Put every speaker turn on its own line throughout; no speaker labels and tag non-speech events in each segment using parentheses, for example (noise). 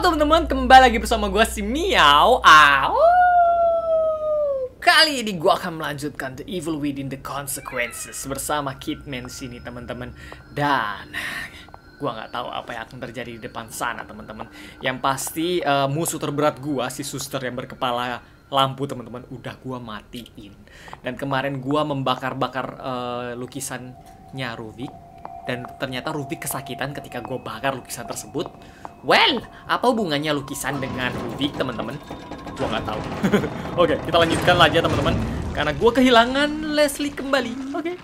teman-teman, kembali lagi bersama gue si Miao. Au. Kali ini gue akan melanjutkan The Evil Within the Consequences bersama Kidman sini teman-teman. Dan gue nggak tahu apa yang akan terjadi di depan sana teman-teman. Yang pasti eh, musuh terberat gue si suster yang berkepala lampu teman-teman udah gue matiin. Dan kemarin gue membakar-bakar eh, lukisannya Rubik dan ternyata Rubik kesakitan ketika gue bakar lukisan tersebut. Well, apa hubungannya lukisan dengan Rubik, teman-teman? Gue nggak tahu. (laughs) Oke, kita lanjutkan aja, teman-teman. Karena gue kehilangan Leslie kembali. Oke.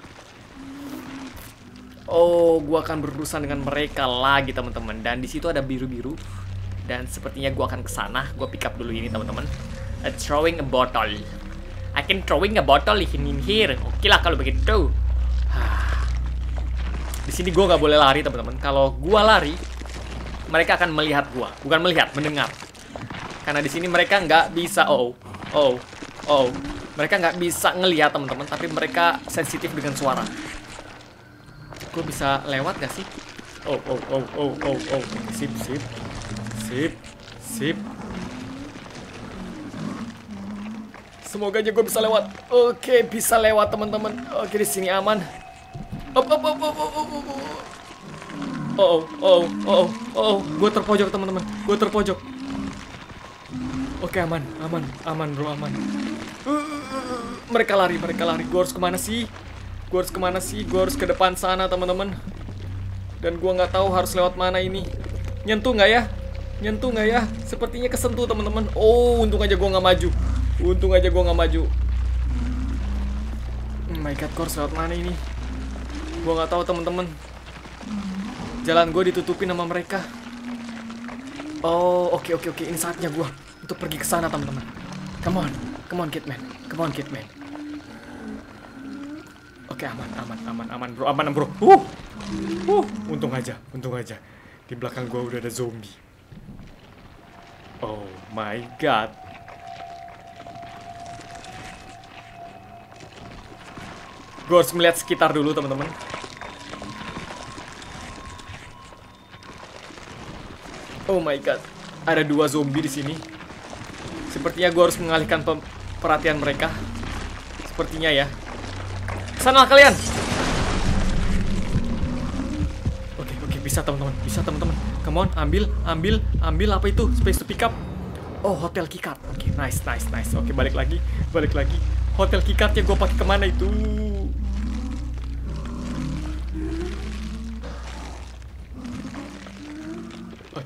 Oh, gue akan berurusan dengan mereka lagi, teman-teman. Dan di situ ada biru-biru. Dan sepertinya gue akan ke sana. Gue pick up dulu ini, teman-teman. Throwing a bottle. I can throwing a bottle in, here. Oke lah kalau begitu. Di sini gue nggak boleh lari teman-teman. Kalau gue lari, mereka akan melihat gue. Bukan melihat, mendengar. Karena di sini mereka nggak bisa. Oh, oh, oh. Mereka nggak bisa ngelihat teman-teman. Tapi mereka sensitif dengan suara. Gue bisa lewat gak sih? Oh, oh, oh, oh, oh, oh. Sip, sip, sip, sip. Semoga aja gue bisa lewat. Oke, bisa lewat teman-teman. Oke, di sini aman. Op, op, op. Oh, oh, oh, oh, gue terpojok teman-teman, gue terpojok. Oke aman, aman, aman bro, aman. Uh, mereka lari, mereka lari. Gue harus ke mana sih? Gue harus ke mana sih? Gue harus ke depan sana teman-teman. Dan gue nggak tahu harus lewat mana ini. Nyentuh nggak ya? Nyentuh nggak ya? Sepertinya kesentuh teman-teman. Oh, untung aja gue nggak maju. Untung aja gue nggak maju. Oh my god, gue harus lewat mana ini? Gue nggak tahu teman-teman. Jalan gue ditutupin sama mereka. Oh, oke oke oke. Ini saatnya gue untuk pergi ke sana, teman-teman. Come on, come on, Kidman. Come on, Kidman. Oke, aman, aman, aman, aman, bro, aman, bro. Uh, uh, untung aja, untung aja. Di belakang gue udah ada zombie. Oh my god. Gue harus melihat sekitar dulu, teman-teman. Oh my god, ada dua zombie di sini. Sepertinya gue harus mengalihkan perhatian mereka. Sepertinya ya. Sana kalian. Oke oke bisa teman-teman, bisa teman-teman. Come on, ambil, ambil, ambil apa itu? Space to pick up. Oh hotel keycard. Oke nice nice nice. Oke balik lagi, balik lagi. Hotel keycardnya gue pakai ke mana itu?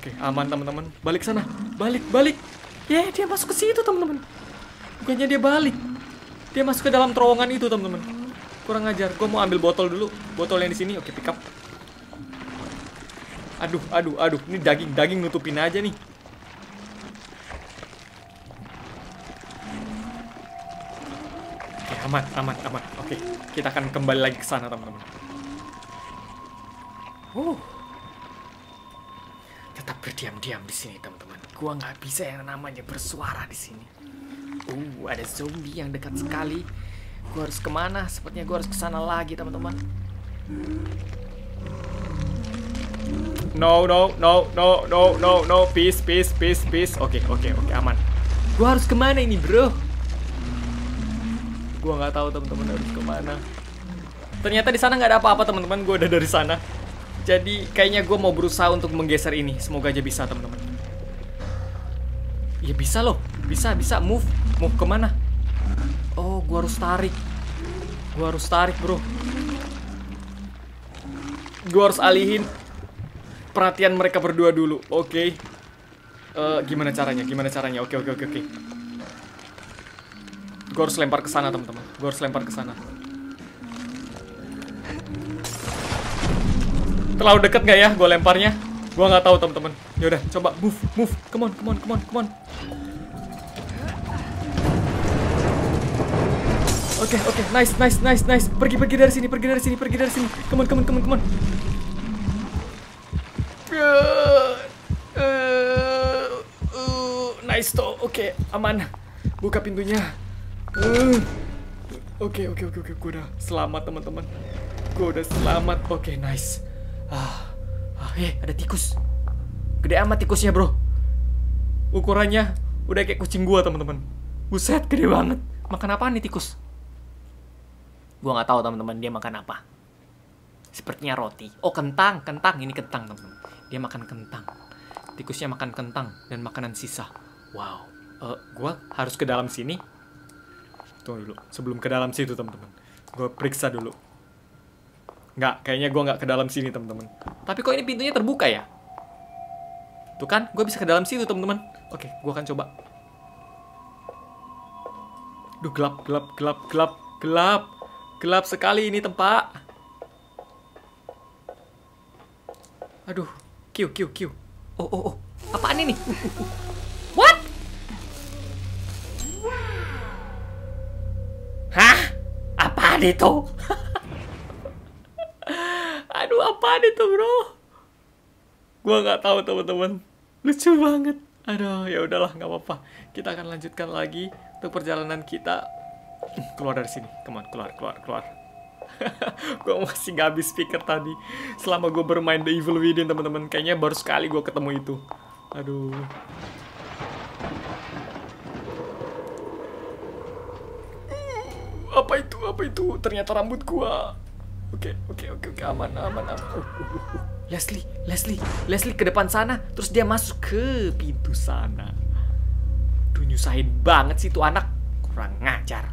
Oke, aman teman-teman. Balik sana. Balik, balik. Ya, dia masuk ke situ, teman-teman. Bukannya dia balik. Dia masuk ke dalam terowongan itu, teman-teman. Kurang ajar. Gue mau ambil botol dulu. Botol yang di sini. Oke, pick up. Aduh, aduh, aduh. Ini daging-daging nutupin aja nih. Oke, aman, aman, aman. Oke, kita akan kembali lagi ke sana, teman-teman. Uh tetap berdiam-diam di sini teman-teman. Gua nggak bisa yang namanya bersuara di sini. Uh, ada zombie yang dekat sekali. Gua harus ke mana? Sepertinya gua harus ke sana lagi teman-teman. No, no, no, no, no, no, no, peace, peace, peace, peace. Oke, oke, oke, aman. Gua harus ke mana ini, bro? Gua nggak tahu teman-teman harus ke mana. Ternyata di sana nggak ada apa-apa teman-teman. Gua udah dari sana. Jadi kayaknya gue mau berusaha untuk menggeser ini. Semoga aja bisa teman-teman. Ya bisa loh, bisa bisa move, move ke mana? Oh, gue harus tarik. Gue harus tarik bro. Gue harus alihin perhatian mereka berdua dulu. Oke. Eh, gimana caranya? Gimana caranya? Oke oke oke oke. Gue harus lempar ke sana teman-teman. Gue harus lempar ke sana. Terlalu deket nggak ya gue lemparnya? Gue nggak tahu teman-teman. Yaudah, coba move, move, come on, come on, come on, come on. Oke, oke, nice, nice, nice, nice. Pergi, pergi dari sini, pergi dari sini, pergi dari sini. Come on, come on, come on, come on. Nice toh, oke, aman. Buka pintunya. Oke, oke, oke, oke, gue udah selamat teman-teman. Gue udah selamat. Oke, nice. Ah, eh, ada tikus. Gede amat tikusnya, bro. ukurannya udah kayak kucing gua teman-teman. Buset gede banget. Makan apa nih tikus? Gua nggak tahu teman-teman dia makan apa. Sepertinya roti. Oh kentang kentang. Ini kentang teman-teman. Dia makan kentang. Tikusnya makan kentang dan makanan sisa. Wow. Uh, gua harus ke dalam sini? Tunggu dulu. Sebelum ke dalam situ teman-teman. Gua periksa dulu nggak kayaknya gua nggak ke dalam sini teman-teman. Tapi kok ini pintunya terbuka ya? Tuh kan gue bisa ke dalam situ teman-teman. Oke gua akan coba. Duh gelap gelap gelap gelap gelap. Gelap sekali ini tempat. Aduh Q Q Q oh oh oh. Apaan ini? What? Hah? Apaan itu aduh apaan itu bro. Gua nggak tahu teman-teman. Lucu banget. Aduh ya udahlah nggak apa-apa. Kita akan lanjutkan lagi untuk perjalanan kita. (clears throat) Keluar dari sini. On keluar keluar keluar. (laughs) Gue masih nggak habis speaker tadi. Selama gue bermain The Evil Within teman-teman kayaknya baru sekali gue ketemu itu. Aduh. Apa itu? Apa itu? Ternyata rambut gua oke oke oke oke. Aman aman aman. Leslie Leslie Leslie ke depan sana. Terus dia masuk ke pintu sana. Duh nyusahin banget sih tuh anak. Kurang ngajar.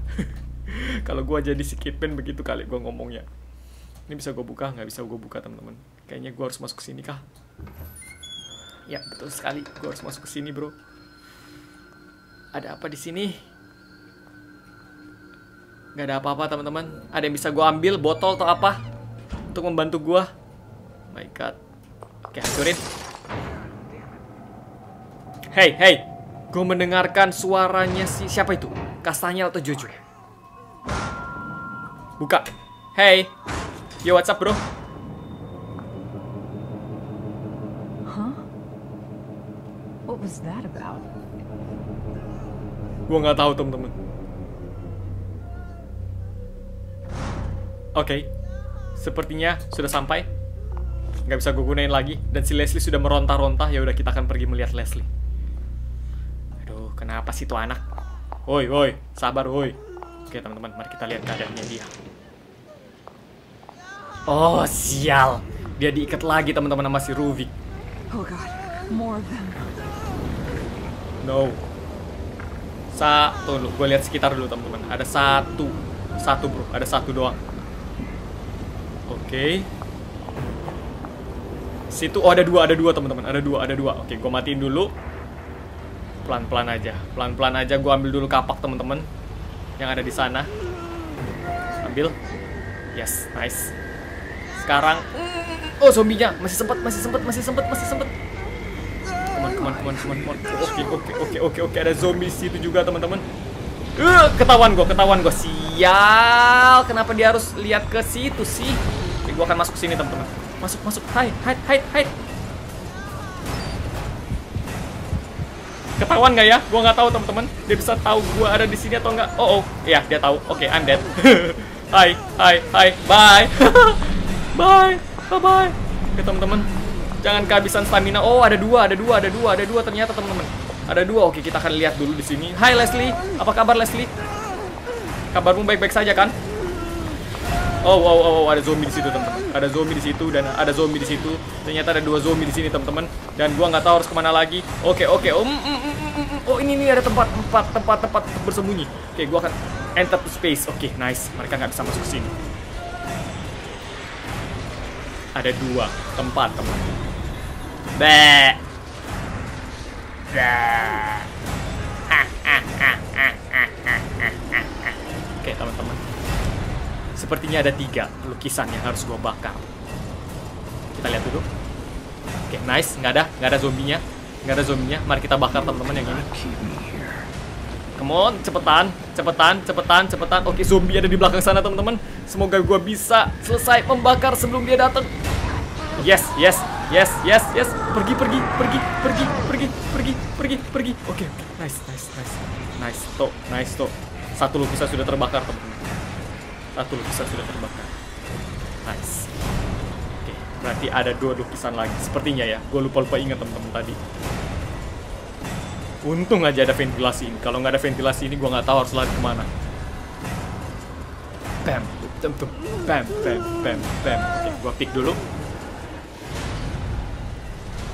(laughs) Kalau gua jadi si Kitman begitu kali gua ngomongnya. Ini bisa gue buka nggak bisa gue buka teman-teman. Kayaknya gua harus masuk ke sini kah? Ya betul sekali. Gua harus masuk ke sini bro. Ada apa di sini nggak ada apa-apa teman-teman. Ada yang bisa gua ambil botol atau apa untuk membantu gua? My god. Oke hancurin. Hey hey. Gue mendengarkan suaranya si siapa itu? Kastanya atau Jojo? Buka. Hey. Yo what's up bro?
Huh? What was that about?
Gua nggak tahu teman-teman. Oke, sepertinya sudah sampai. Nggak bisa gue gunain lagi dan si Leslie sudah meronta-ronta. Ya udah kita akan pergi melihat Leslie. Aduh, kenapa sih tuh anak? Woi, woi, sabar, woi. Oke teman-teman, mari kita lihat keadaannya dia. Oh sial, dia diikat lagi teman-teman sama si Ruvik.
Oh god, more of them.
No. Satu gue lihat sekitar dulu teman-teman. Ada satu, satu bro, ada satu doang. Oke. Situ, oh ada dua, ada dua teman-teman, ada dua, ada dua. Oke, gue matiin dulu. Pelan-pelan aja, pelan-pelan aja. Gue ambil dulu kapak teman-teman yang ada di sana. Ambil. Yes, nice. Sekarang, oh zombinya masih sempat, masih sempat, masih sempat, masih sempat. Cuman, cuman, cuman, cuman, cuman. Oke, oke, oke, oke, oke. Ada zombie situ juga teman-teman. Uh, ketahuan gue, ketahuan gue. Sial, kenapa dia harus lihat ke situ sih? Gue akan masuk sini teman-teman. Masuk, masuk. Hide, hide, hide, hide. Ketahuan nggak ya? Gue nggak tahu teman-teman. Dia bisa tahu gue ada di sini atau nggak? Oh, oh, iya dia tahu. Oke, I'm dead. (laughs) Hai, hai, hai, bye, (laughs) bye, bye, bye. Oke teman-teman, jangan kehabisan stamina. Oh, ada dua, ada dua, ada dua, ada dua ternyata teman-teman. Ada dua. Oke, kita akan lihat dulu di sini. Hai Leslie, apa kabar Leslie? Kabarmu baik-baik saja kan? Oh, wow, oh, oh, ada zombie di situ teman-teman. Ada zombie di situ dan ada zombie di situ. Ternyata ada dua zombie di sini teman-teman. Dan gua nggak tahu harus ke mana lagi. Oke, oke. Oh, mm, mm, mm, mm, mm. oh ini nih ada tempat, tempat, tempat, tempat bersembunyi. Oke, gua akan enter to space. Oke, nice. Mereka nggak bisa masuk sini. Ada dua tempat teman. Be. Be. Oke teman-teman. Sepertinya ada tiga lukisan yang harus gua bakar. Kita lihat dulu. Oke, nice. Nggak ada, nggak ada zombinya. Nggak ada zombinya. Mari kita bakar teman-teman yang ini. Come on, cepetan, cepetan, cepetan, cepetan. Oke, zombie ada di belakang sana, teman-teman. Semoga gua bisa selesai membakar sebelum dia datang. Yes, yes, yes, yes, yes. Pergi, pergi, pergi, pergi, pergi, pergi, pergi, pergi. Oke, oke. Nice, nice, nice. Nice, toh, nice, toh. Satu lukisan sudah terbakar, teman-teman. Satu lukisan sudah terbakar. Nice. Oke, berarti ada dua lukisan lagi. Sepertinya ya. Gue lupa-lupa ingat, teman-teman tadi. Untung aja ada ventilasi ini. Kalau nggak ada ventilasi ini, gue nggak tahu harus lari ke mana. Bam, bam, bam, bam, bam, bam. Oke, gue pick dulu.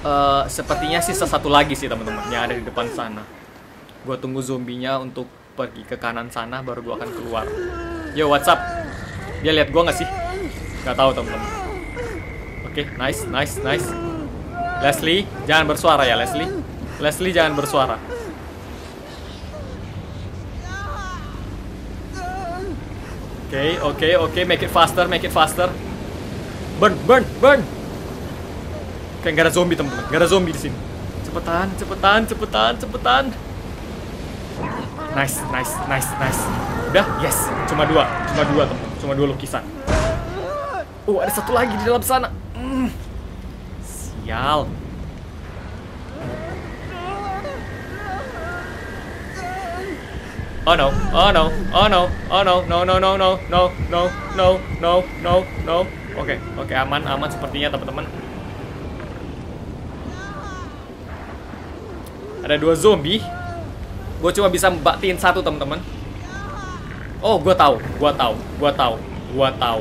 Eh, sepertinya sisa satu lagi sih teman-teman yang ada di depan sana. Gue tunggu zombinya untuk pergi ke kanan sana, baru gue akan keluar. Yo, what's up? Dia lihat gue nggak sih? Nggak tahu teman-teman. Oke, nice, nice, nice. Leslie, jangan bersuara ya Leslie. Leslie jangan bersuara. Oke, oke, oke, make it faster, make it faster. Burn, burn, burn. Oke, nggak ada zombie teman-teman, nggak ada zombie di sini. Cepetan, cepetan, cepetan, cepetan. Nice, nice, nice, nice. Udah, yes. Cuma dua, cuma dua teman, cuma dua lukisan. Oh, ada satu lagi di dalam sana. Hmm. Sial. Oh no, oh no, oh no, oh no, no, no, no, no, no, no, no, no, no, no. Oke, oke, aman, aman sepertinya teman-teman. Ada dua zombie. Gue cuma bisa batiin satu teman-teman. Oh, gue tahu, gue tahu, gue tahu, gue tahu.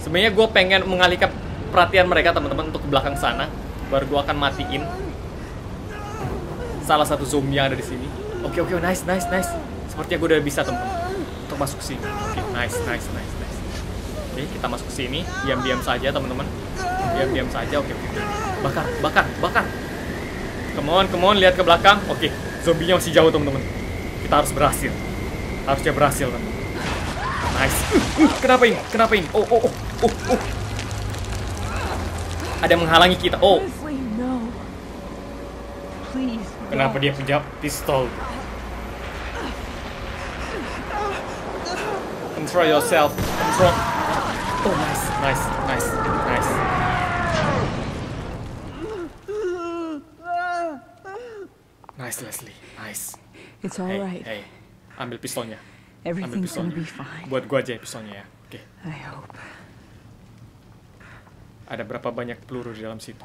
Sebenarnya gue pengen mengalihkan perhatian mereka teman-teman untuk ke belakang sana. Baru gue akan matiin salah satu zombie yang ada di sini. Oke oke nice nice nice. Sepertinya gue udah bisa teman-teman untuk masuk ke sini. Oke nice nice nice nice. Oke kita masuk ke sini. Diam-diam saja teman-teman. Diam-diam saja. Oke oke. oke. Bakar bakar bakar. Come on come on lihat ke belakang. Oke zombinya masih jauh teman-teman. Kita harus berhasil. Harusnya berhasil teman. Nice. Uh, uh, kenapa ini? Kenapa ini? Oh oh oh oh oh. Ada menghalangi kita. Oh. Kenapa dia punya pistol? Control yourself. Control. Oh, nice, nice, nice, nice. Nice, Leslie. Nice.
It's all
Hey,
right.
hey. Ambil pistolnya. Ambil
Everything's gonna
pistolnya.
be fine.
Buat gua aja pistolnya ya. Oke.
I hope.
Ada berapa banyak peluru di dalam situ?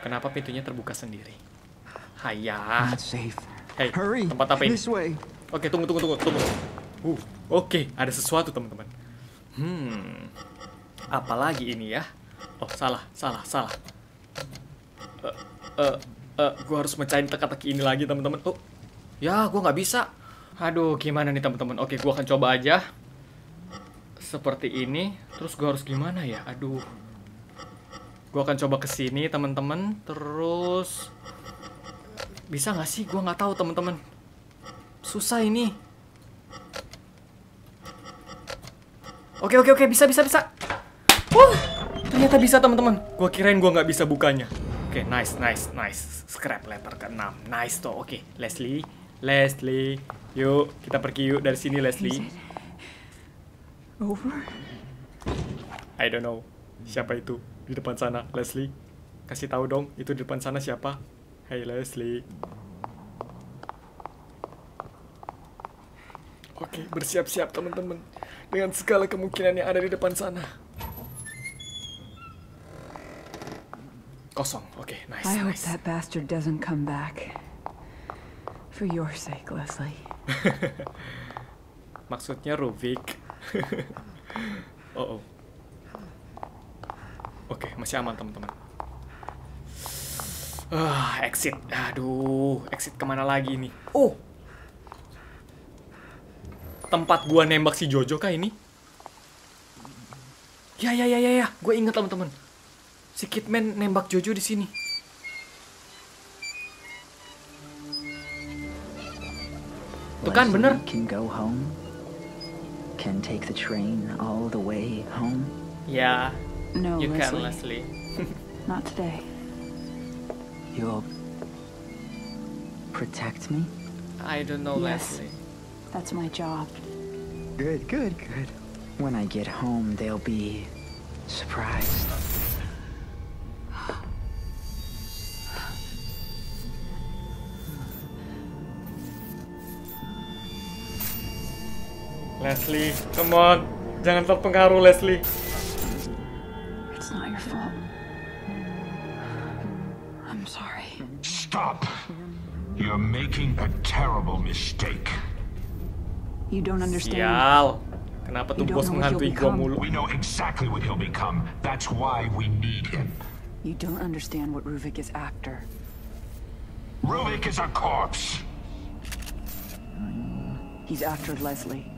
Kenapa pintunya terbuka sendiri? Hayah.
Not safe.
Hey,
Hurry.
tempat apa ini?
This way.
Oke, tunggu, tunggu, tunggu, tunggu. Uh, oke, ada sesuatu teman-teman. Hmm, apalagi ini ya? Oh, salah, salah, salah. Eh, eh, eh, gua harus mecahin teka-teki ini lagi teman-teman. Oh, ya, gua nggak bisa. Aduh, gimana nih teman-teman? Oke, gua akan coba aja. Seperti ini. Terus gua harus gimana ya? Aduh. Gua akan coba ke sini teman-teman. Terus bisa nggak sih? Gua nggak tahu teman-teman. Susah ini. Oke oke oke bisa bisa bisa. Wah ternyata bisa teman-teman. Gua kirain gua nggak bisa bukanya. Oke nice nice nice. Scrap letter ke 6 Nice tuh. Oke Leslie Leslie. Yuk kita pergi yuk dari sini Leslie.
over?
I don't know. Siapa itu di depan sana Leslie? Kasih tahu dong itu di depan sana siapa? Hey Leslie. Oke, bersiap-siap teman-teman dengan segala kemungkinan yang ada di depan sana. Kosong. Oke, nice,
I hope
nice.
that bastard doesn't come back. For your sake, Leslie. (laughs)
Maksudnya Ruvik. (laughs) oh, oh. Oke, masih aman teman-teman. Ah, exit. Aduh, exit ke mana lagi nih? Oh, tempat gua nembak si Jojo kah ini? Ya ya ya ya ya, gue inget teman-teman. Si Kidman nembak Jojo di sini. Tuh kan bener.
Can go home. Can take the train all the way home.
Ya,
No,
you can
Leslie.
Leslie. (laughs)
Not today.
You'll protect me.
I don't know
Yes.
Leslie.
That's my job.
Good, good, good. When I get home, they'll be surprised.
Leslie, come on. Jangan terpengaruh, Leslie.
It's not your fault. I'm sorry. Stop.
You're making a terrible mistake.
You don't understand.
Sial. Kenapa tuh bos menghantui gua mulu?
We know exactly what he'll become. That's why we need him.
You don't understand what Ruvik is after.
Ruvik is a corpse.
He's after Leslie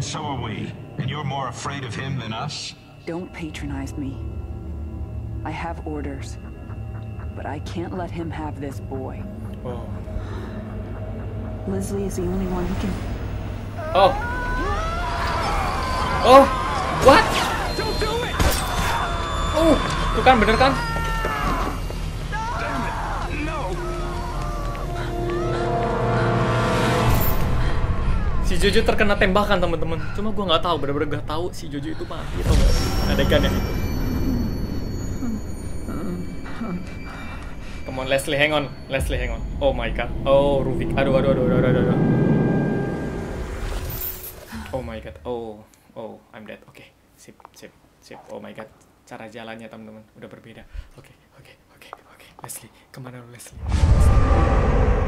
and so are we. And you're more afraid of him than us?
Don't patronize me. I have orders. But I can't let him have this boy.
Oh.
Leslie is the only one who can.
Oh. Oh. What? Don't do it. Oh, tuh kan bener kan? Jojo terkena tembakan teman-teman. Cuma gua nggak tahu, bener-bener nggak tahu si Jojo itu mati tau nggak? Adegan yang. Come on Leslie, hang on. Leslie, hang on. Oh my god. Oh, Ruvik. Aduh, aduh, aduh, aduh, aduh, aduh. Oh my god. Oh, oh, I'm dead. Oke, sip, sip, sip. Oh my god. Cara jalannya teman-teman udah berbeda. Oke, oke, oke, oke. Leslie, ke mana lu Leslie? Well,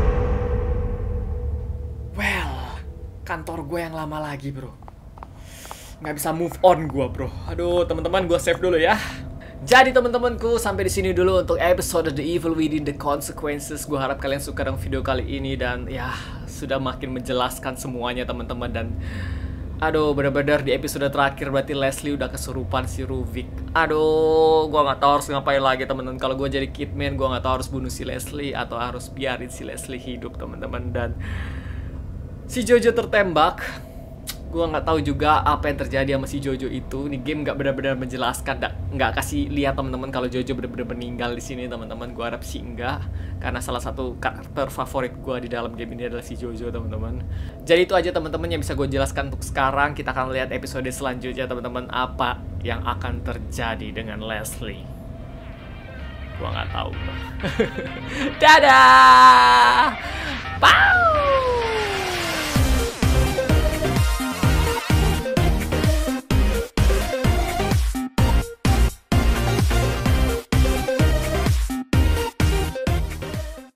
kantor gue yang lama lagi bro. Nggak bisa move on gue bro. Aduh, teman-teman gue save dulu ya. Jadi teman-temanku sampai di sini dulu untuk episode The Evil Within the Consequences. Gue harap kalian suka dengan video kali ini dan ya sudah makin menjelaskan semuanya teman-teman dan Aduh, bener-bener di episode terakhir berarti Leslie udah kesurupan si Ruvik. Aduh, gua nggak tahu harus ngapain lagi teman-teman. Kalau gua jadi Kidman, gua nggak tahu harus bunuh si Leslie atau harus biarin si Leslie hidup teman-teman dan si Jojo tertembak. Gua nggak tahu juga apa yang terjadi sama si Jojo itu. Ini game nggak benar-benar menjelaskan, nggak kasih lihat teman-teman kalau Jojo benar-benar meninggal di sini teman-teman. Gua harap sih enggak, karena salah satu karakter favorit gua di dalam game ini adalah si Jojo teman-teman. Jadi itu aja teman-teman yang bisa gue jelaskan untuk sekarang. Kita akan lihat episode selanjutnya teman-teman apa yang akan terjadi dengan Leslie. Gua nggak tahu. (laughs) Dadah. Bye.